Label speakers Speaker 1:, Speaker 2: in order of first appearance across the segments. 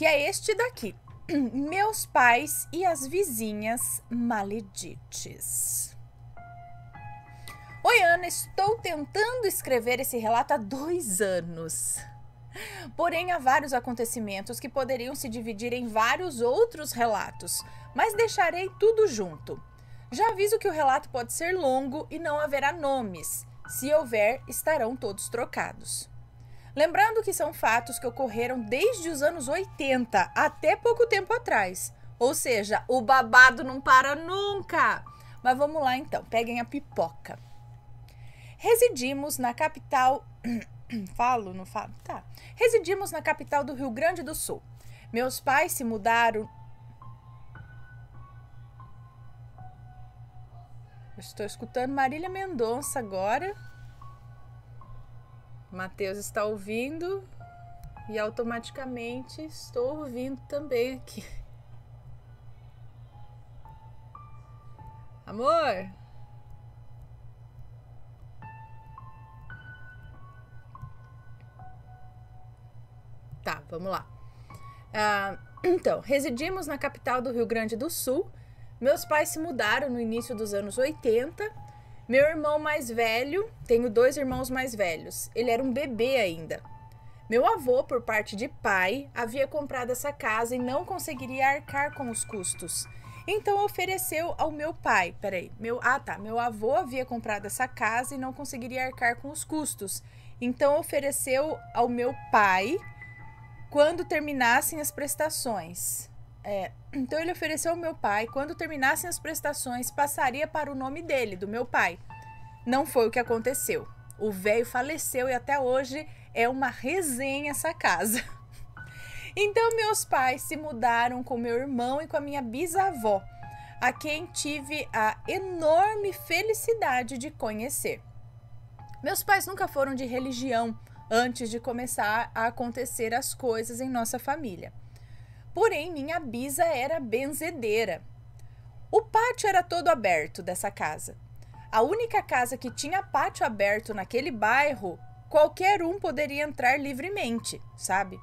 Speaker 1: que é este daqui. Meus pais e as vizinhas maledites. Oi, Ana, estou tentando escrever esse relato há dois anos. Porém, há vários acontecimentos que poderiam se dividir em vários outros relatos, mas deixarei tudo junto. Já aviso que o relato pode ser longo e não haverá nomes. Se houver, estarão todos trocados. Lembrando que são fatos que ocorreram desde os anos 80 até pouco tempo atrás. Ou seja, o babado não para nunca. Mas vamos lá então, peguem a pipoca. Residimos na capital. falo, não falo? Tá. Residimos na capital do Rio Grande do Sul. Meus pais se mudaram. estou escutando Marília Mendonça agora. Matheus está ouvindo e automaticamente estou ouvindo também aqui. Amor. Tá, vamos lá. Ah, então, residimos na capital do Rio Grande do Sul. Meus pais se mudaram no início dos anos 80 meu irmão mais velho, tenho dois irmãos mais velhos. Ele era um bebê ainda. Meu avô, por parte de pai, havia comprado essa casa e não conseguiria arcar com os custos. Então ofereceu ao meu pai, peraí, meu, ah tá, meu avô havia comprado essa casa e não conseguiria arcar com os custos. Então ofereceu ao meu pai quando terminassem as prestações. É, então ele ofereceu ao meu pai, quando terminassem as prestações, passaria para o nome dele, do meu pai. Não foi o que aconteceu. O velho faleceu e até hoje é uma resenha essa casa. Então meus pais se mudaram com meu irmão e com a minha bisavó, a quem tive a enorme felicidade de conhecer. Meus pais nunca foram de religião antes de começar a acontecer as coisas em nossa família. Porém, minha bisa era benzedeira. O pátio era todo aberto dessa casa. A única casa que tinha pátio aberto naquele bairro, qualquer um poderia entrar livremente, sabe?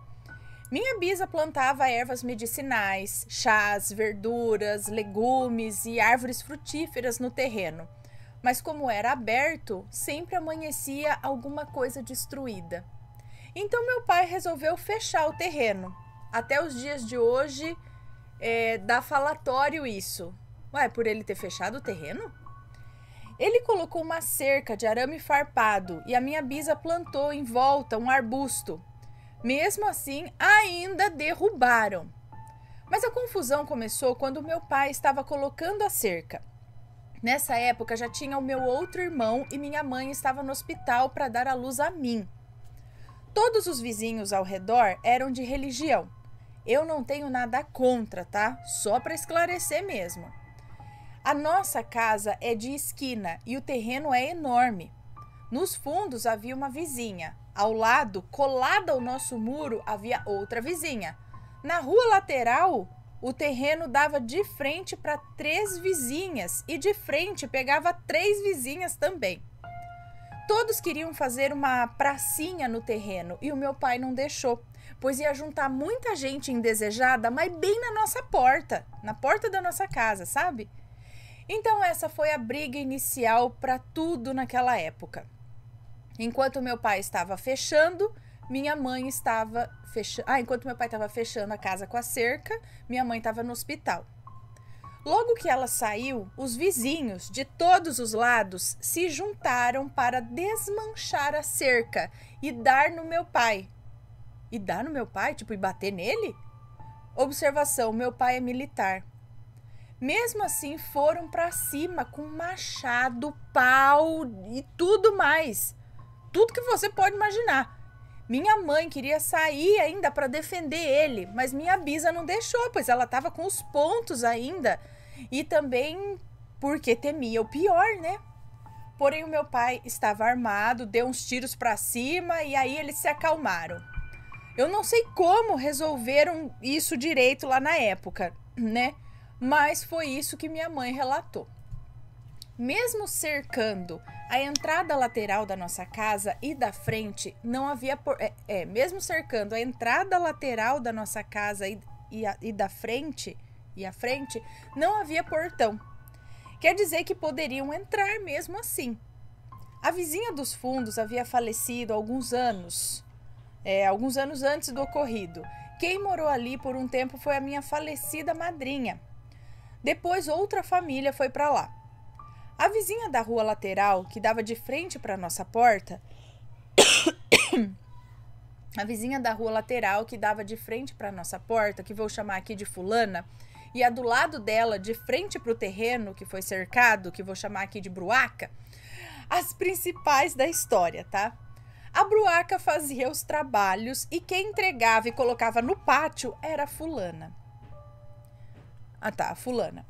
Speaker 1: Minha bisa plantava ervas medicinais, chás, verduras, legumes e árvores frutíferas no terreno. Mas como era aberto, sempre amanhecia alguma coisa destruída. Então meu pai resolveu fechar o terreno até os dias de hoje é, dá falatório isso. Ué, por ele ter fechado o terreno? Ele colocou uma cerca de arame farpado e a minha bisa plantou em volta um arbusto. Mesmo assim, ainda derrubaram. Mas a confusão começou quando meu pai estava colocando a cerca. Nessa época já tinha o meu outro irmão e minha mãe estava no hospital para dar a luz a mim. Todos os vizinhos ao redor eram de religião. Eu não tenho nada contra, tá? Só para esclarecer mesmo. A nossa casa é de esquina e o terreno é enorme. Nos fundos havia uma vizinha. Ao lado, colada ao nosso muro, havia outra vizinha. Na rua lateral, o terreno dava de frente para três vizinhas e de frente pegava três vizinhas também. Todos queriam fazer uma pracinha no terreno e o meu pai não deixou pois ia juntar muita gente indesejada, mas bem na nossa porta, na porta da nossa casa, sabe? Então essa foi a briga inicial para tudo naquela época. Enquanto meu pai estava fechando, minha mãe estava fechando. Ah, enquanto meu pai estava fechando a casa com a cerca, minha mãe estava no hospital. Logo que ela saiu, os vizinhos de todos os lados se juntaram para desmanchar a cerca e dar no meu pai, e dar no meu pai, tipo, e bater nele? Observação: meu pai é militar. Mesmo assim, foram para cima com machado, pau e tudo mais. Tudo que você pode imaginar. Minha mãe queria sair ainda para defender ele, mas minha bisa não deixou, pois ela estava com os pontos ainda. E também porque temia o pior, né? Porém, o meu pai estava armado, deu uns tiros para cima e aí eles se acalmaram. Eu não sei como resolveram isso direito lá na época, né? Mas foi isso que minha mãe relatou. Mesmo cercando a entrada lateral da nossa casa e da frente, não havia por... é, é, mesmo cercando a entrada lateral da nossa casa e, e, a, e da frente e a frente, não havia portão. Quer dizer que poderiam entrar mesmo assim. A vizinha dos fundos havia falecido há alguns anos, é, alguns anos antes do ocorrido. Quem morou ali por um tempo foi a minha falecida madrinha. Depois outra família foi para lá. A vizinha da rua lateral, que dava de frente para nossa porta, a vizinha da rua lateral que dava de frente para nossa porta, que vou chamar aqui de fulana, e a do lado dela, de frente para o terreno que foi cercado, que vou chamar aqui de bruaca, as principais da história, tá? A bruaca fazia os trabalhos e quem entregava e colocava no pátio era a fulana. Ah tá, a fulana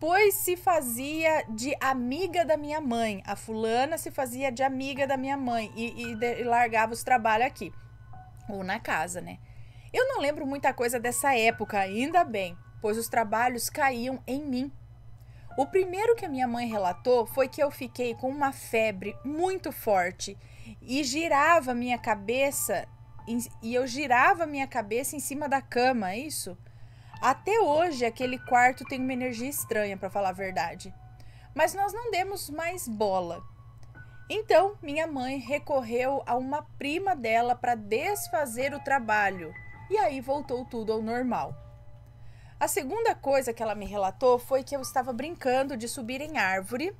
Speaker 1: pois se fazia de amiga da minha mãe. A fulana se fazia de amiga da minha mãe e, e, de, e largava os trabalhos aqui, ou na casa, né? Eu não lembro muita coisa dessa época, ainda bem, pois os trabalhos caíam em mim. O primeiro que a minha mãe relatou foi que eu fiquei com uma febre muito forte e girava minha cabeça e eu girava minha cabeça em cima da cama, é isso? Até hoje, aquele quarto tem uma energia estranha, para falar a verdade. Mas nós não demos mais bola. Então, minha mãe recorreu a uma prima dela para desfazer o trabalho, e aí voltou tudo ao normal. A segunda coisa que ela me relatou foi que eu estava brincando de subir em árvore.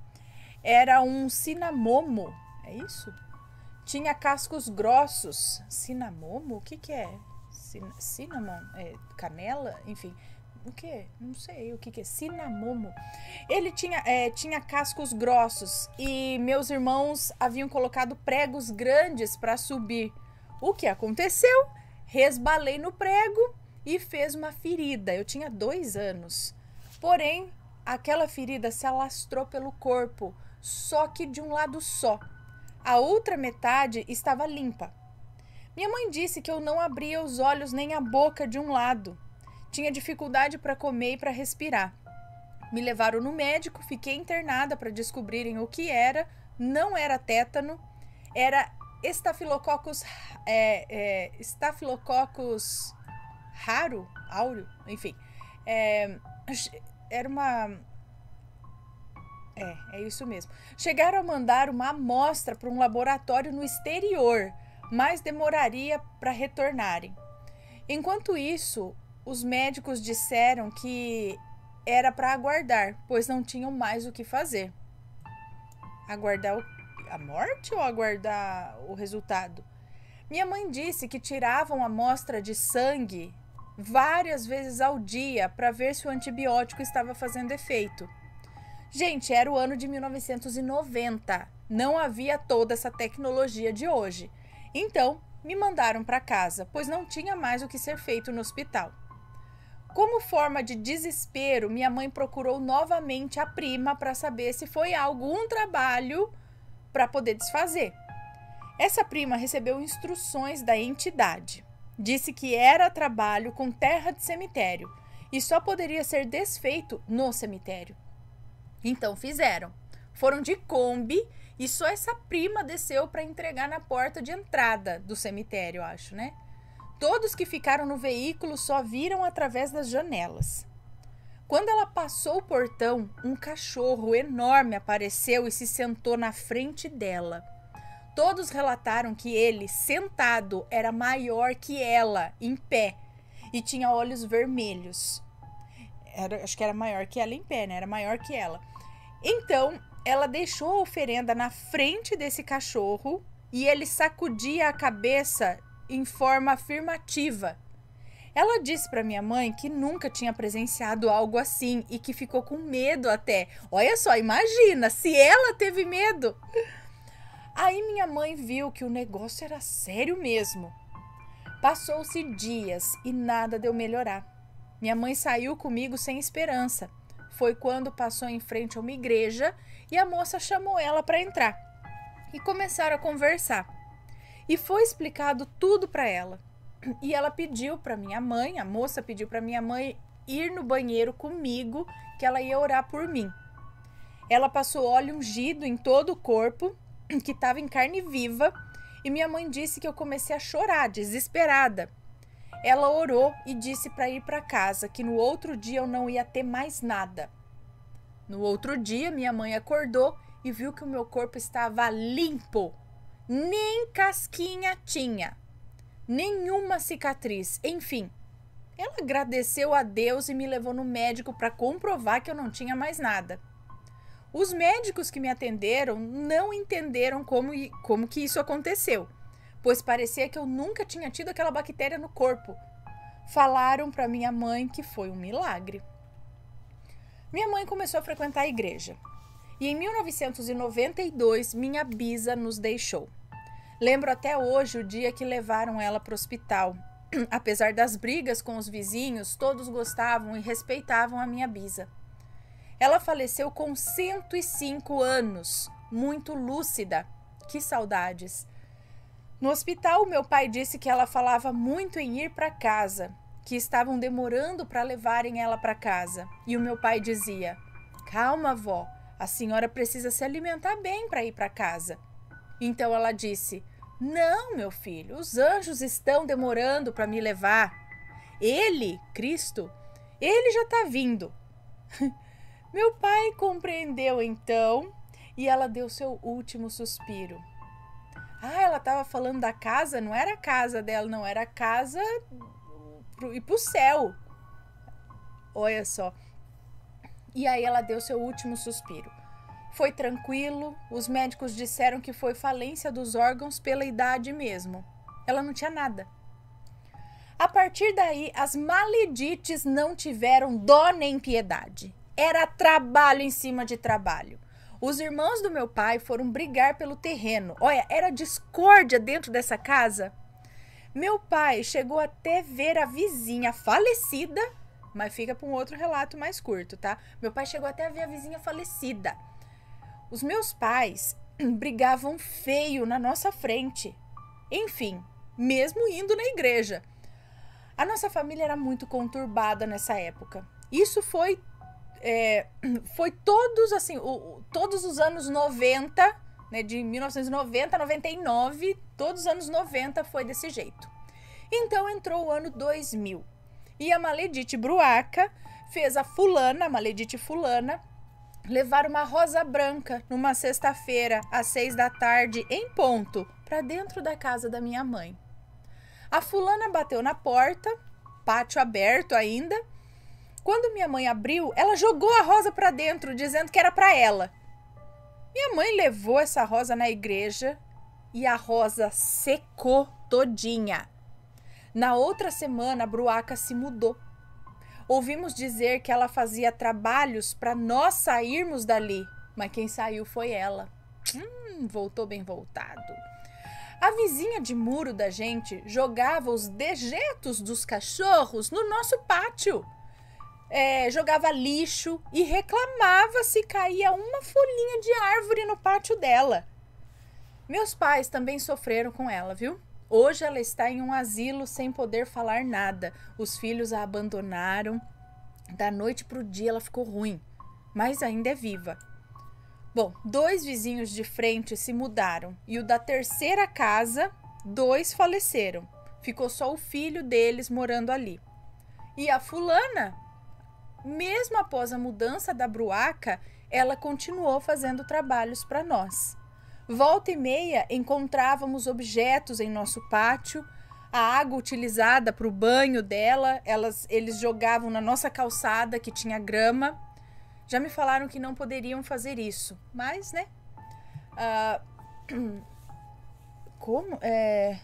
Speaker 1: Era um cinamomo, é isso? Tinha cascos grossos. Cinamomo? O que, que é? cinnamon, é, canela, enfim. O que? Não sei o que, que é. Cinamomo. Ele tinha, é, tinha cascos grossos e meus irmãos haviam colocado pregos grandes para subir. O que aconteceu? Resbalei no prego e fez uma ferida. Eu tinha dois anos. Porém, aquela ferida se alastrou pelo corpo, só que de um lado só. A outra metade estava limpa. Minha mãe disse que eu não abria os olhos nem a boca de um lado. Tinha dificuldade para comer e para respirar. Me levaram no médico, fiquei internada para descobrirem o que era. Não era tétano, era estafilococcus, é, é, estafilococcus raro, áureo, enfim. É, era uma. É, é isso mesmo. Chegaram a mandar uma amostra para um laboratório no exterior mas demoraria para retornarem. Enquanto isso, os médicos disseram que era para aguardar, pois não tinham mais o que fazer. Aguardar a morte ou aguardar o resultado? Minha mãe disse que tiravam amostra de sangue várias vezes ao dia para ver se o antibiótico estava fazendo efeito. Gente, era o ano de 1990. Não havia toda essa tecnologia de hoje. Então, me mandaram para casa, pois não tinha mais o que ser feito no hospital. Como forma de desespero, minha mãe procurou novamente a prima para saber se foi algum trabalho para poder desfazer. Essa prima recebeu instruções da entidade. Disse que era trabalho com terra de cemitério e só poderia ser desfeito no cemitério. Então fizeram. Foram de Kombi e só essa prima desceu para entregar na porta de entrada do cemitério, acho, né? Todos que ficaram no veículo só viram através das janelas. Quando ela passou o portão, um cachorro enorme apareceu e se sentou na frente dela. Todos relataram que ele, sentado, era maior que ela, em pé, e tinha olhos vermelhos. Era, acho que era maior que ela em pé, né? Era maior que ela. Então, ela deixou a oferenda na frente desse cachorro e ele sacudia a cabeça em forma afirmativa. Ela disse para minha mãe que nunca tinha presenciado algo assim e que ficou com medo até. Olha só, imagina se ela teve medo. Aí minha mãe viu que o negócio era sério mesmo. Passou-se dias e nada deu melhorar. Minha mãe saiu comigo sem esperança. Foi quando passou em frente a uma igreja e a moça chamou ela para entrar e começaram a conversar. E foi explicado tudo para ela. E ela pediu para minha mãe, a moça pediu para minha mãe ir no banheiro comigo, que ela ia orar por mim. Ela passou óleo ungido em todo o corpo, que estava em carne viva, e minha mãe disse que eu comecei a chorar, desesperada. Ela orou e disse para ir para casa, que no outro dia eu não ia ter mais nada. No outro dia, minha mãe acordou e viu que o meu corpo estava limpo. Nem casquinha tinha, nenhuma cicatriz, enfim. Ela agradeceu a Deus e me levou no médico para comprovar que eu não tinha mais nada. Os médicos que me atenderam não entenderam como, como que isso aconteceu, pois parecia que eu nunca tinha tido aquela bactéria no corpo. Falaram para minha mãe que foi um milagre. Minha mãe começou a frequentar a igreja. E em 1992, minha bisa nos deixou. Lembro até hoje o dia que levaram ela para o hospital. Apesar das brigas com os vizinhos, todos gostavam e respeitavam a minha bisa. Ela faleceu com 105 anos, muito lúcida. Que saudades. No hospital, meu pai disse que ela falava muito em ir para casa, que estavam demorando para levarem ela para casa. E o meu pai dizia: Calma, vó, a senhora precisa se alimentar bem para ir para casa. Então ela disse: Não, meu filho, os anjos estão demorando para me levar. Ele, Cristo, ele já está vindo. Meu pai compreendeu então e ela deu seu último suspiro. Ah, ela estava falando da casa, não era a casa dela, não, era a casa pro, e pro céu. Olha só. E aí ela deu seu último suspiro. Foi tranquilo, os médicos disseram que foi falência dos órgãos pela idade mesmo. Ela não tinha nada. A partir daí, as maledites não tiveram dó nem piedade. Era trabalho em cima de trabalho. Os irmãos do meu pai foram brigar pelo terreno. Olha, era discórdia dentro dessa casa. Meu pai chegou até ver a vizinha falecida, mas fica para um outro relato mais curto, tá? Meu pai chegou até a ver a vizinha falecida. Os meus pais brigavam feio na nossa frente. Enfim, mesmo indo na igreja. A nossa família era muito conturbada nessa época. Isso foi é, foi todos assim, o, todos os anos 90, né, de 1990 a 99, todos os anos 90 foi desse jeito. Então entrou o ano 2000 e a Maledite Bruaca fez a fulana, a Maledite fulana, levar uma rosa branca numa sexta-feira às seis da tarde em ponto para dentro da casa da minha mãe. A fulana bateu na porta, pátio aberto ainda, quando minha mãe abriu, ela jogou a rosa para dentro, dizendo que era para ela. Minha mãe levou essa rosa na igreja e a rosa secou todinha. Na outra semana, a Bruaca se mudou. Ouvimos dizer que ela fazia trabalhos para nós sairmos dali, mas quem saiu foi ela. Hum, voltou bem voltado. A vizinha de muro da gente jogava os dejetos dos cachorros no nosso pátio é, jogava lixo e reclamava se caía uma folhinha de árvore no pátio dela. Meus pais também sofreram com ela, viu? Hoje ela está em um asilo sem poder falar nada. Os filhos a abandonaram. Da noite para o dia ela ficou ruim, mas ainda é viva. Bom, dois vizinhos de frente se mudaram e o da terceira casa, dois faleceram. Ficou só o filho deles morando ali. E a fulana mesmo após a mudança da bruaca, ela continuou fazendo trabalhos para nós. Volta e meia encontrávamos objetos em nosso pátio, a água utilizada para o banho dela, elas, eles jogavam na nossa calçada que tinha grama. Já me falaram que não poderiam fazer isso, mas, né? Uh, como? É,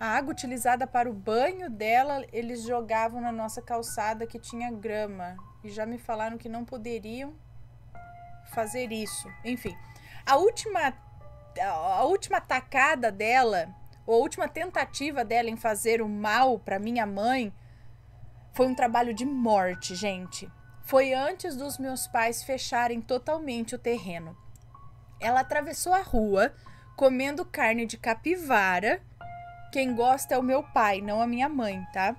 Speaker 1: A água utilizada para o banho dela, eles jogavam na nossa calçada que tinha grama. E já me falaram que não poderiam fazer isso. Enfim, a última a última tacada dela, ou a última tentativa dela em fazer o mal para minha mãe, foi um trabalho de morte, gente. Foi antes dos meus pais fecharem totalmente o terreno. Ela atravessou a rua comendo carne de capivara quem gosta é o meu pai, não a minha mãe, tá?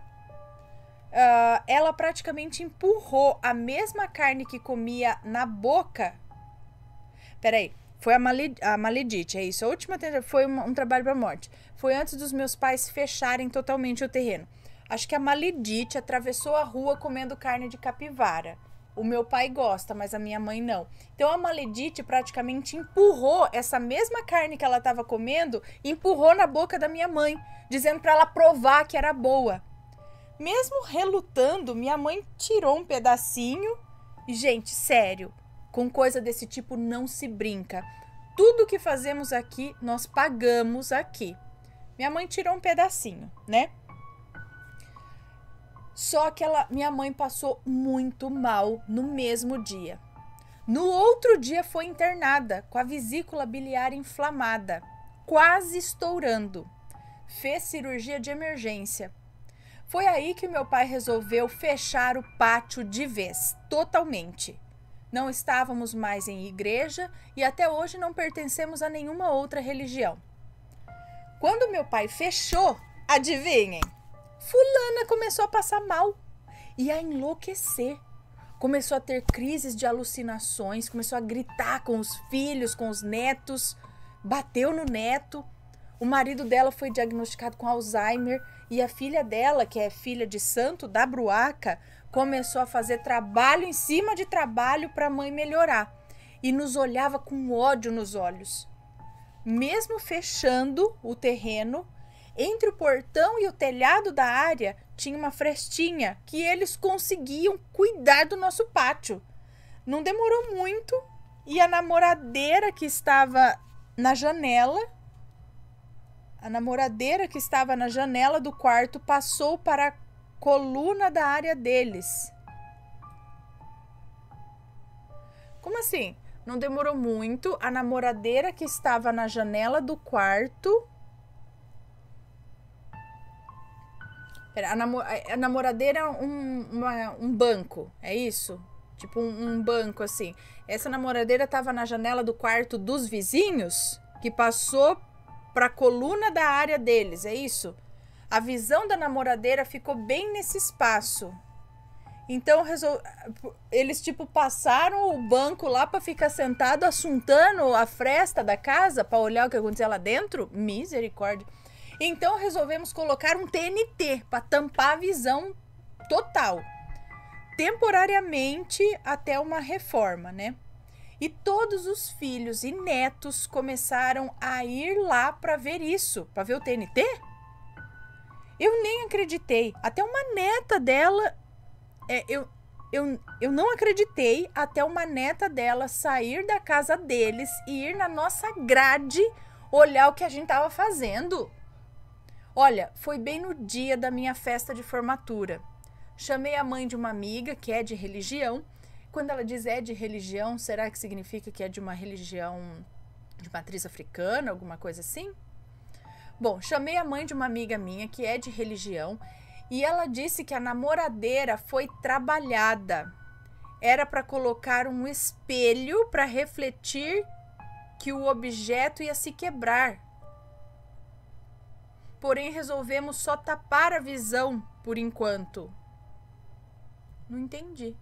Speaker 1: uh, ela praticamente empurrou a mesma carne que comia na boca. Peraí, foi a, maled a maledite, é isso. A última foi um, um trabalho para morte. Foi antes dos meus pais fecharem totalmente o terreno. Acho que a maledite atravessou a rua comendo carne de capivara. O meu pai gosta, mas a minha mãe não. Então a maledite praticamente empurrou essa mesma carne que ela estava comendo, empurrou na boca da minha mãe, dizendo para ela provar que era boa. Mesmo relutando, minha mãe tirou um pedacinho. Gente, sério, com coisa desse tipo não se brinca. Tudo que fazemos aqui, nós pagamos aqui. Minha mãe tirou um pedacinho, né? Só que ela, minha mãe passou muito mal no mesmo dia. No outro dia foi internada com a vesícula biliar inflamada, quase estourando. Fez cirurgia de emergência. Foi aí que meu pai resolveu fechar o pátio de vez, totalmente. Não estávamos mais em igreja e até hoje não pertencemos a nenhuma outra religião. Quando meu pai fechou, adivinhem? Fulana começou a passar mal e a enlouquecer. Começou a ter crises de alucinações, começou a gritar com os filhos, com os netos, bateu no neto. O marido dela foi diagnosticado com Alzheimer e a filha dela, que é filha de santo da Bruaca, começou a fazer trabalho em cima de trabalho para a mãe melhorar e nos olhava com ódio nos olhos. Mesmo fechando o terreno, entre o portão e o telhado da área tinha uma frestinha que eles conseguiam cuidar do nosso pátio. Não demorou muito e a namoradeira que estava na janela a namoradeira que estava na janela do quarto passou para a coluna da área deles. Como assim? Não demorou muito. A namoradeira que estava na janela do quarto. Pera, a, namo a namoradeira é um, um banco, é isso? Tipo um, um banco assim. Essa namoradeira estava na janela do quarto dos vizinhos que passou para a coluna da área deles, é isso? A visão da namoradeira ficou bem nesse espaço. Então resol... eles tipo passaram o banco lá para ficar sentado assuntando a fresta da casa para olhar o que acontecia lá dentro. Misericórdia. Então resolvemos colocar um TNT para tampar a visão total. Temporariamente até uma reforma, né? E todos os filhos e netos começaram a ir lá para ver isso, para ver o TNT. Eu nem acreditei. Até uma neta dela. É, eu, eu, eu não acreditei até uma neta dela sair da casa deles e ir na nossa grade olhar o que a gente tava fazendo. Olha, foi bem no dia da minha festa de formatura. Chamei a mãe de uma amiga que é de religião quando ela diz é de religião, será que significa que é de uma religião de matriz africana, alguma coisa assim? Bom, chamei a mãe de uma amiga minha que é de religião e ela disse que a namoradeira foi trabalhada. Era para colocar um espelho para refletir que o objeto ia se quebrar. Porém, resolvemos só tapar a visão por enquanto. Não entendi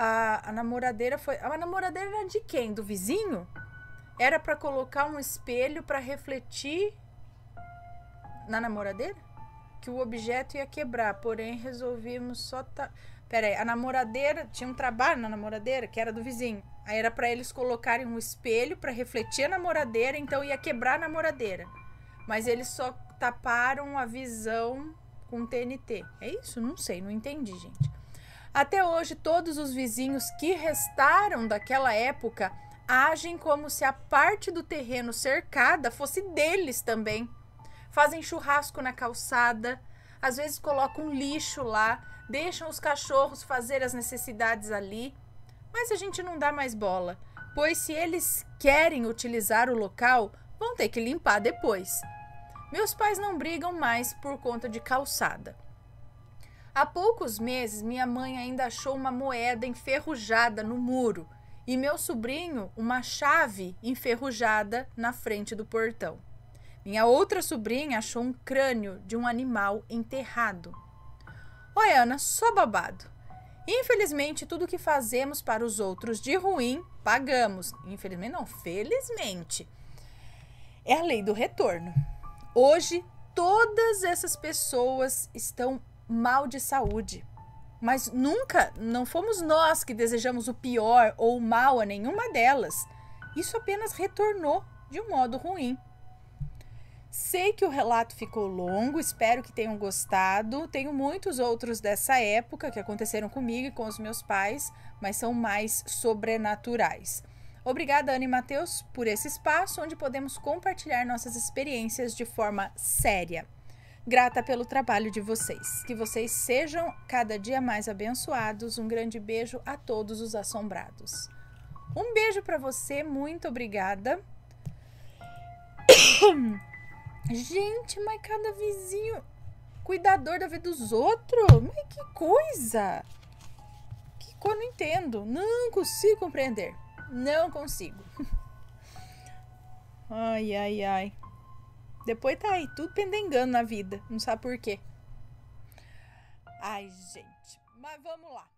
Speaker 1: a, a namoradeira foi. A namoradeira era de quem? Do vizinho? Era para colocar um espelho para refletir na namoradeira? Que o objeto ia quebrar, porém resolvimos só. Ta... Pera aí, a namoradeira tinha um trabalho na namoradeira que era do vizinho. Aí era para eles colocarem um espelho para refletir a namoradeira, então ia quebrar a namoradeira. Mas eles só taparam a visão com TNT. É isso? Não sei, não entendi, gente. Até hoje, todos os vizinhos que restaram daquela época agem como se a parte do terreno cercada fosse deles também. Fazem churrasco na calçada, às vezes colocam lixo lá, deixam os cachorros fazer as necessidades ali. Mas a gente não dá mais bola, pois se eles querem utilizar o local, vão ter que limpar depois. Meus pais não brigam mais por conta de calçada. Há poucos meses, minha mãe ainda achou uma moeda enferrujada no muro e meu sobrinho uma chave enferrujada na frente do portão. Minha outra sobrinha achou um crânio de um animal enterrado. Oi, Ana, só babado. Infelizmente, tudo que fazemos para os outros de ruim, pagamos. Infelizmente, não, felizmente. É a lei do retorno. Hoje, todas essas pessoas estão mal de saúde. Mas nunca, não fomos nós que desejamos o pior ou o mal a nenhuma delas. Isso apenas retornou de um modo ruim. Sei que o relato ficou longo, espero que tenham gostado. Tenho muitos outros dessa época que aconteceram comigo e com os meus pais, mas são mais sobrenaturais. Obrigada, Ana e Matheus, por esse espaço onde podemos compartilhar nossas experiências de forma séria. Grata pelo trabalho de vocês. Que vocês sejam cada dia mais abençoados. Um grande beijo a todos os assombrados. Um beijo para você, muito obrigada. Gente, mas cada vizinho cuidador da vida dos outros? Mas que coisa! Que coisa, não entendo. Não consigo compreender. Não consigo. Ai, ai, ai. Depois tá aí, tudo pendengando na vida. Não sabe por quê. Ai, gente. Mas vamos lá.